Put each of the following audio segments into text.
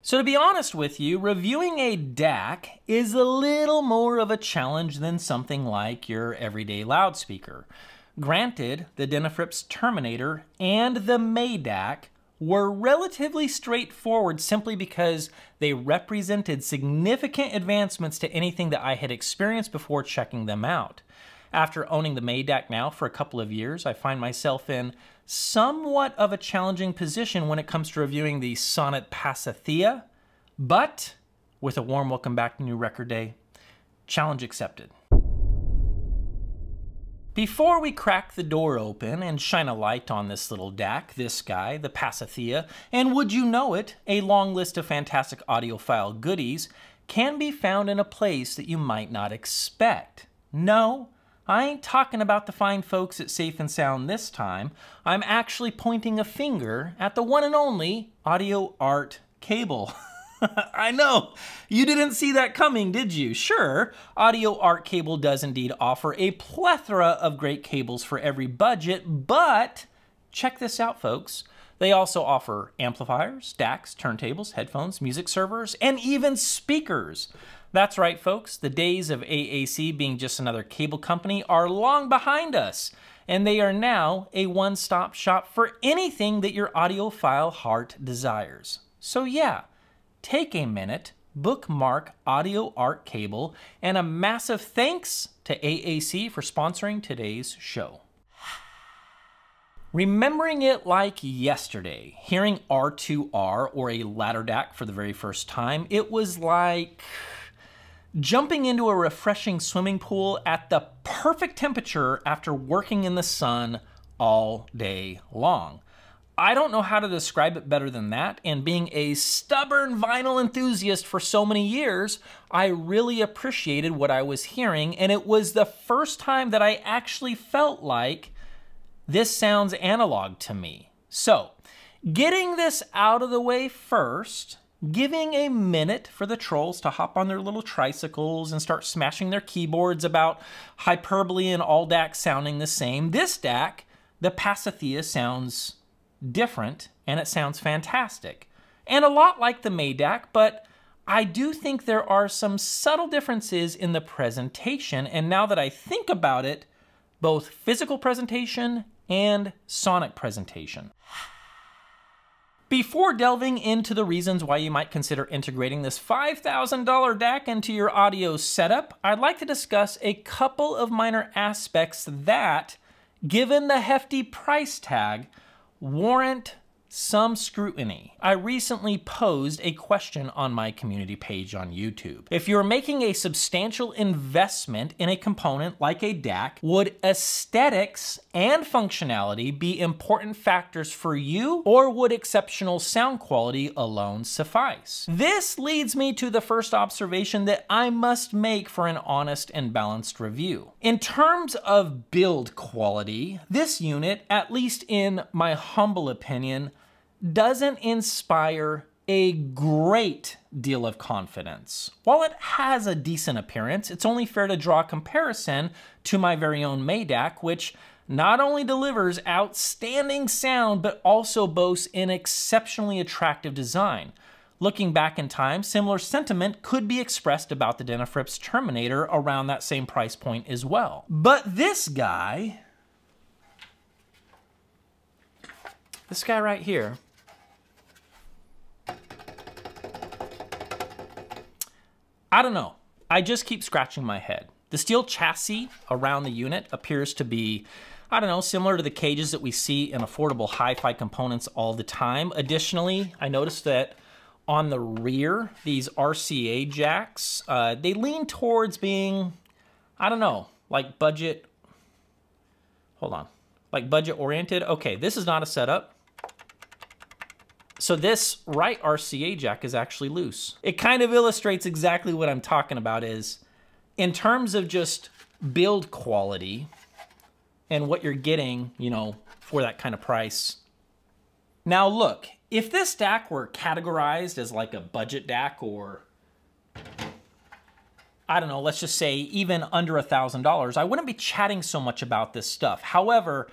So to be honest with you, reviewing a DAC is a little more of a challenge than something like your everyday loudspeaker. Granted, the Denafrips Terminator and the Maydac were relatively straightforward simply because they represented significant advancements to anything that I had experienced before checking them out. After owning the Maydac now for a couple of years, I find myself in somewhat of a challenging position when it comes to reviewing the Sonnet Pasithea, but with a warm welcome back to New Record Day, challenge accepted. Before we crack the door open and shine a light on this little DAC, this guy, the Pasithea, and would you know it, a long list of fantastic audiophile goodies can be found in a place that you might not expect. No, I ain't talking about the fine folks at Safe and Sound this time. I'm actually pointing a finger at the one and only Audio Art Cable. I know. You didn't see that coming, did you? Sure, Audio Art Cable does indeed offer a plethora of great cables for every budget, but check this out, folks. They also offer amplifiers, DACs, turntables, headphones, music servers, and even speakers. That's right, folks. The days of AAC being just another cable company are long behind us, and they are now a one stop shop for anything that your audiophile heart desires. So, yeah, take a minute, bookmark Audio Art Cable, and a massive thanks to AAC for sponsoring today's show. Remembering it like yesterday, hearing R2R or a ladder DAC for the very first time, it was like jumping into a refreshing swimming pool at the perfect temperature after working in the sun all day long. I don't know how to describe it better than that, and being a stubborn vinyl enthusiast for so many years, I really appreciated what I was hearing, and it was the first time that I actually felt like this sounds analog to me. So, getting this out of the way first, giving a minute for the trolls to hop on their little tricycles and start smashing their keyboards about hyperbole and all DAC sounding the same. This DAC, the Pasithea, sounds different and it sounds fantastic. And a lot like the Maydac, but I do think there are some subtle differences in the presentation. And now that I think about it, both physical presentation and sonic presentation. Before delving into the reasons why you might consider integrating this $5,000 DAC into your audio setup, I'd like to discuss a couple of minor aspects that, given the hefty price tag, warrant some scrutiny. I recently posed a question on my community page on YouTube. If you're making a substantial investment in a component like a DAC, would aesthetics and functionality be important factors for you, or would exceptional sound quality alone suffice? This leads me to the first observation that I must make for an honest and balanced review. In terms of build quality, this unit, at least in my humble opinion, doesn't inspire a great deal of confidence. While it has a decent appearance, it's only fair to draw a comparison to my very own Maydac, which not only delivers outstanding sound, but also boasts an exceptionally attractive design. Looking back in time, similar sentiment could be expressed about the Denafrips Terminator around that same price point as well. But this guy, this guy right here, I don't know. I just keep scratching my head. The steel chassis around the unit appears to be, I don't know, similar to the cages that we see in affordable hi-fi components all the time. Additionally, I noticed that on the rear, these RCA jacks, uh, they lean towards being, I don't know, like budget, hold on, like budget oriented. Okay, this is not a setup. So this right RCA jack is actually loose. It kind of illustrates exactly what I'm talking about is in terms of just build quality and what you're getting, you know, for that kind of price. Now look, if this DAC were categorized as like a budget DAC or I don't know, let's just say even under a $1,000, I wouldn't be chatting so much about this stuff. However,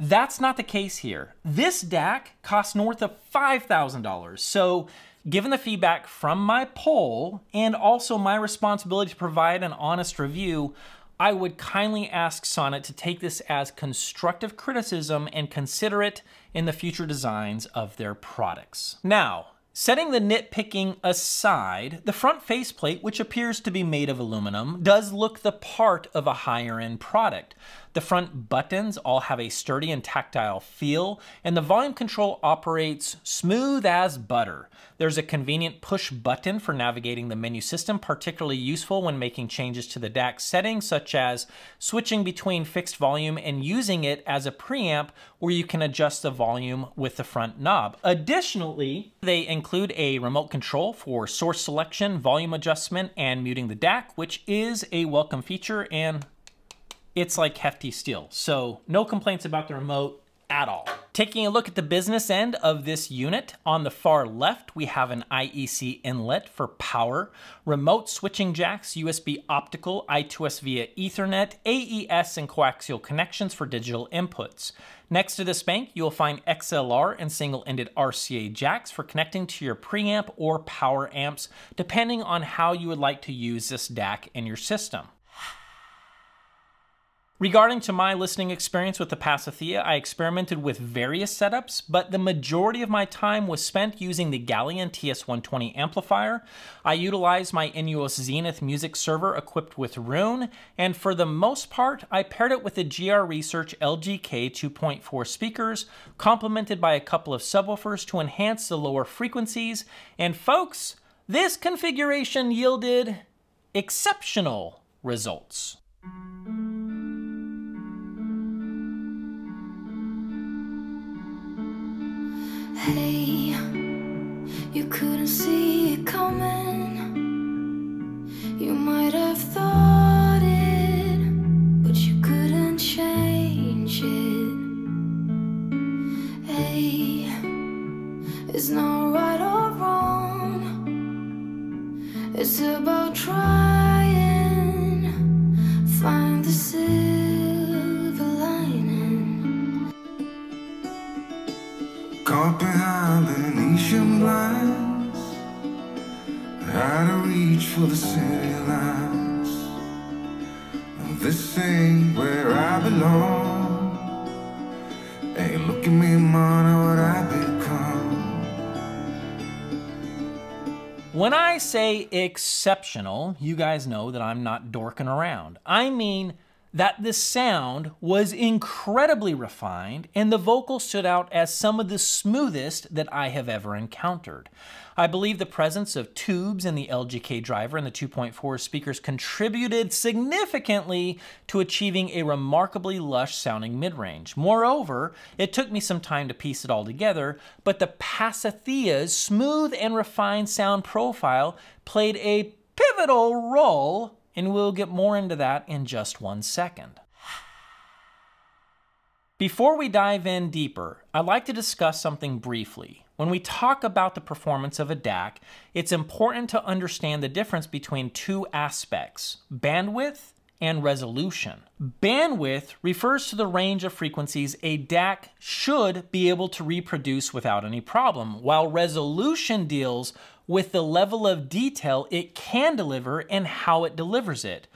that's not the case here. This DAC costs north of $5,000. So Given the feedback from my poll and also my responsibility to provide an honest review, I would kindly ask Sonnet to take this as constructive criticism and consider it in the future designs of their products. Now, Setting the nitpicking aside, the front faceplate, which appears to be made of aluminum, does look the part of a higher end product. The front buttons all have a sturdy and tactile feel, and the volume control operates smooth as butter. There's a convenient push button for navigating the menu system, particularly useful when making changes to the DAC settings, such as switching between fixed volume and using it as a preamp where you can adjust the volume with the front knob. Additionally, they include a remote control for source selection, volume adjustment, and muting the DAC, which is a welcome feature and it's like hefty steel. So no complaints about the remote at all. Taking a look at the business end of this unit, on the far left, we have an IEC inlet for power, remote switching jacks, USB optical, I2S via Ethernet, AES and coaxial connections for digital inputs. Next to this bank, you'll find XLR and single-ended RCA jacks for connecting to your preamp or power amps, depending on how you would like to use this DAC in your system. Regarding to my listening experience with the Pasithea, I experimented with various setups, but the majority of my time was spent using the Gallion TS120 amplifier. I utilized my Innuos Zenith music server equipped with Roon, and for the most part, I paired it with the GR Research LGK 2.4 speakers, complemented by a couple of subwoofers to enhance the lower frequencies, and folks, this configuration yielded exceptional results. Hey, you couldn't see it coming. When I say exceptional, you guys know that I'm not dorking around. I mean that the sound was incredibly refined and the vocals stood out as some of the smoothest that I have ever encountered. I believe the presence of tubes in the LGK driver and the 2.4 speakers contributed significantly to achieving a remarkably lush sounding mid-range. Moreover, it took me some time to piece it all together, but the Pasithea's smooth and refined sound profile played a pivotal role and we'll get more into that in just one second. Before we dive in deeper, I'd like to discuss something briefly. When we talk about the performance of a DAC, it's important to understand the difference between two aspects, bandwidth and resolution. Bandwidth refers to the range of frequencies a DAC should be able to reproduce without any problem, while resolution deals with the level of detail it can deliver and how it delivers it.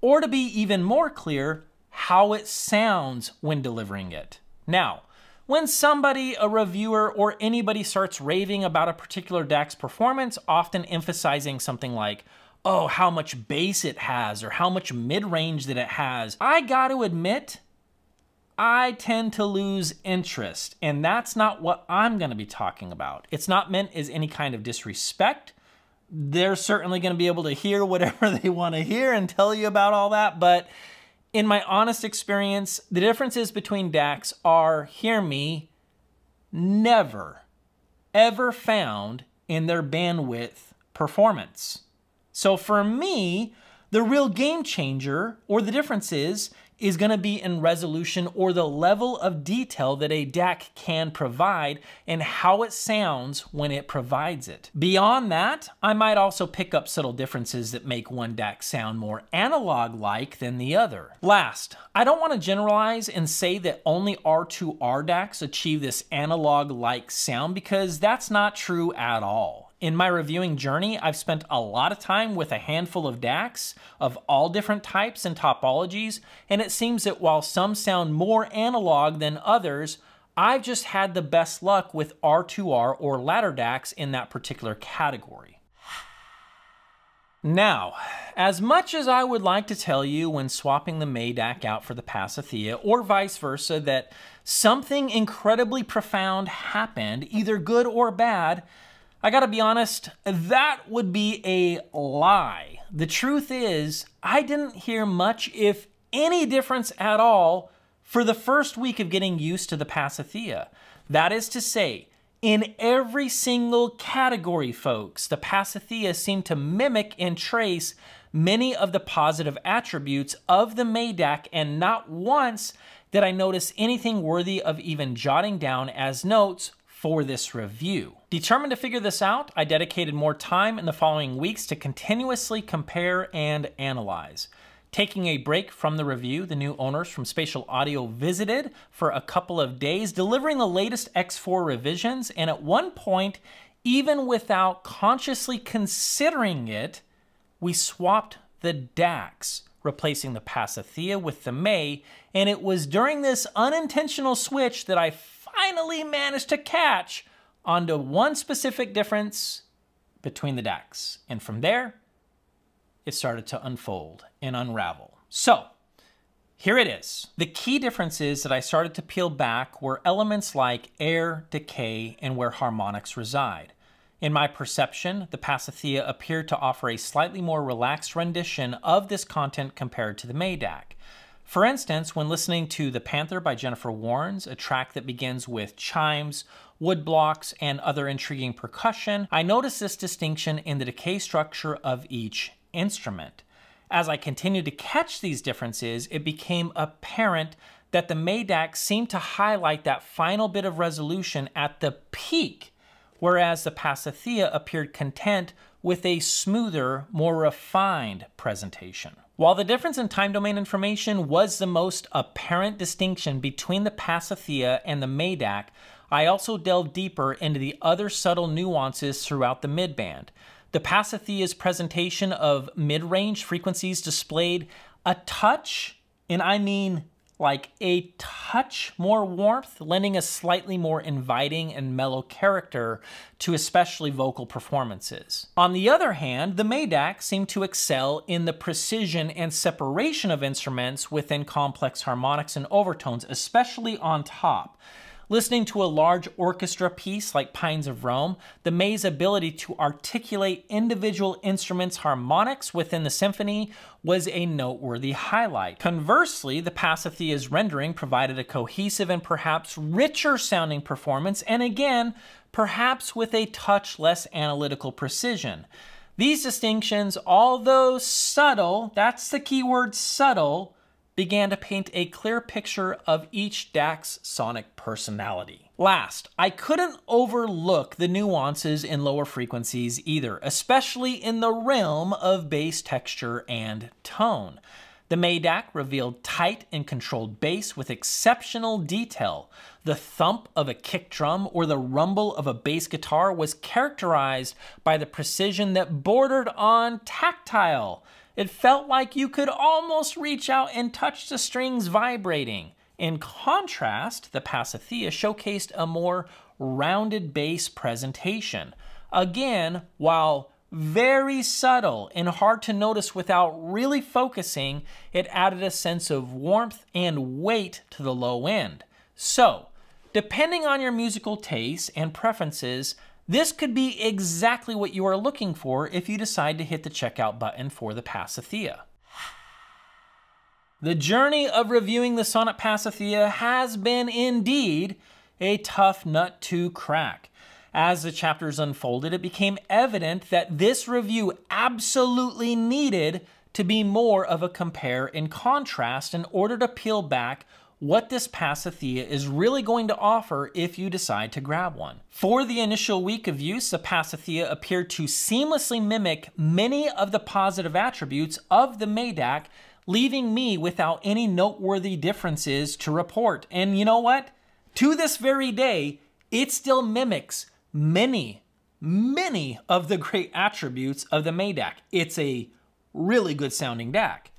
Or to be even more clear, how it sounds when delivering it. Now, when somebody, a reviewer, or anybody starts raving about a particular DAC's performance, often emphasizing something like, oh, how much bass it has or how much mid-range that it has, I gotta admit, I tend to lose interest, and that's not what I'm going to be talking about. It's not meant as any kind of disrespect. They're certainly going to be able to hear whatever they want to hear and tell you about all that, but in my honest experience, the differences between DACs are, hear me, never, ever found in their bandwidth performance. So for me, the real game changer, or the difference is, is going to be in resolution or the level of detail that a DAC can provide and how it sounds when it provides it. Beyond that, I might also pick up subtle differences that make one DAC sound more analog-like than the other. Last, I don't want to generalize and say that only R2R DACs achieve this analog-like sound because that's not true at all. In my reviewing journey, I've spent a lot of time with a handful of DACs of all different types and topologies, and it seems that while some sound more analog than others, I've just had the best luck with R2R or ladder DACs in that particular category. Now, as much as I would like to tell you when swapping the May-DAC out for the Pasithea, or vice versa, that something incredibly profound happened, either good or bad, I gotta be honest, that would be a lie. The truth is, I didn't hear much, if any difference at all, for the first week of getting used to the Pasithea. That is to say, in every single category, folks, the Pasithea seem to mimic and trace many of the positive attributes of the May-DAC, and not once did I notice anything worthy of even jotting down as notes for this review. Determined to figure this out, I dedicated more time in the following weeks to continuously compare and analyze. Taking a break from the review, the new owners from Spatial Audio visited for a couple of days, delivering the latest X4 revisions, and at one point, even without consciously considering it, we swapped the DACs, replacing the Pasithea with the May, and it was during this unintentional switch that I finally managed to catch onto one specific difference between the DACs. And from there, it started to unfold and unravel. So, here it is. The key differences that I started to peel back were elements like air, decay, and where harmonics reside. In my perception, the Pasithea appeared to offer a slightly more relaxed rendition of this content compared to the May-DAC. For instance, when listening to The Panther by Jennifer Warnes, a track that begins with chimes, wood blocks, and other intriguing percussion, I noticed this distinction in the decay structure of each instrument. As I continued to catch these differences, it became apparent that the May-DAC seemed to highlight that final bit of resolution at the peak, whereas the Pasithea appeared content with a smoother, more refined presentation. While the difference in time domain information was the most apparent distinction between the Pasithea and the May-DAC, I also delved deeper into the other subtle nuances throughout the midband. The Pasithea's presentation of mid-range frequencies displayed a touch, and I mean like a touch more warmth, lending a slightly more inviting and mellow character to especially vocal performances. On the other hand, the May-DAC seemed to excel in the precision and separation of instruments within complex harmonics and overtones, especially on top. Listening to a large orchestra piece like Pines of Rome, the May's ability to articulate individual instruments' harmonics within the symphony was a noteworthy highlight. Conversely, the Pasithea's rendering provided a cohesive and perhaps richer sounding performance, and again, perhaps with a touch less analytical precision. These distinctions, although subtle, that's the key word subtle, began to paint a clear picture of each DAC's sonic personality. Last, I couldn't overlook the nuances in lower frequencies either, especially in the realm of bass texture and tone. The May-DAC revealed tight and controlled bass with exceptional detail. The thump of a kick drum or the rumble of a bass guitar was characterized by the precision that bordered on tactile. It felt like you could almost reach out and touch the strings vibrating. In contrast, the Pasithea showcased a more rounded bass presentation. Again, while very subtle and hard to notice without really focusing, it added a sense of warmth and weight to the low end. So, depending on your musical tastes and preferences, this could be exactly what you are looking for if you decide to hit the checkout button for the Pasithea. The journey of reviewing the Sonnet Pasithea has been indeed a tough nut to crack. As the chapters unfolded, it became evident that this review absolutely needed to be more of a compare and contrast in order to peel back what this Pasithea is really going to offer if you decide to grab one. For the initial week of use, the Pasithea appeared to seamlessly mimic many of the positive attributes of the May-DAC, leaving me without any noteworthy differences to report. And you know what? To this very day, it still mimics many many of the great attributes of the May DAC. It's a really good sounding DAC.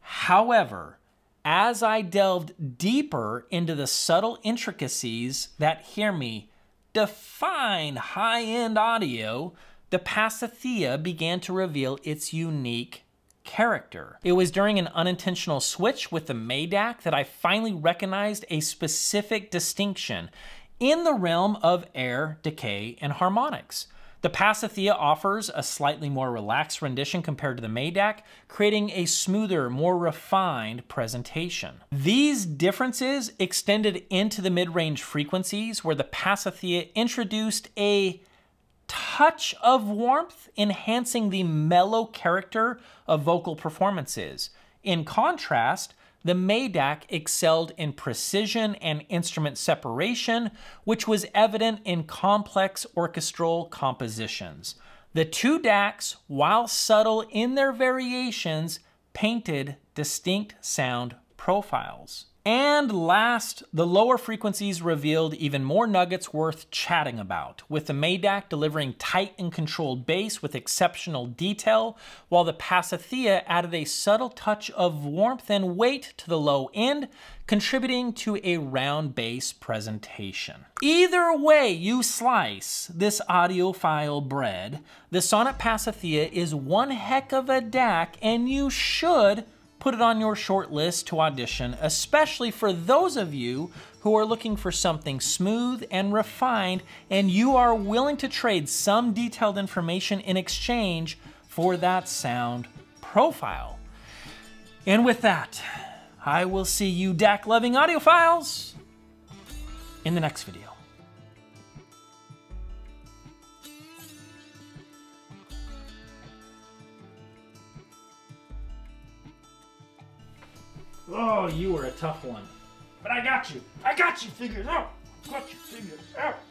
However, as I delved deeper into the subtle intricacies that, hear me, define high end audio, the Pasithea began to reveal its unique character. It was during an unintentional switch with the May DAC that I finally recognized a specific distinction in the realm of air, decay, and harmonics. The Pasithea offers a slightly more relaxed rendition compared to the May DAC, creating a smoother, more refined presentation. These differences extended into the mid-range frequencies where the Pasithea introduced a touch of warmth, enhancing the mellow character of vocal performances. In contrast, the May DAC excelled in precision and instrument separation, which was evident in complex orchestral compositions. The two DACs, while subtle in their variations, painted distinct sound profiles. And last, the lower frequencies revealed even more nuggets worth chatting about, with the May DAC delivering tight and controlled bass with exceptional detail, while the Pasithea added a subtle touch of warmth and weight to the low end, contributing to a round bass presentation. Either way you slice this audiophile bread, the Sonnet Pasithea is one heck of a DAC and you should put it on your short list to audition, especially for those of you who are looking for something smooth and refined and you are willing to trade some detailed information in exchange for that sound profile. And with that, I will see you DAC loving audiophiles in the next video. Oh, you were a tough one. But I got you. I got you figured out. Oh, got you figured out. Oh.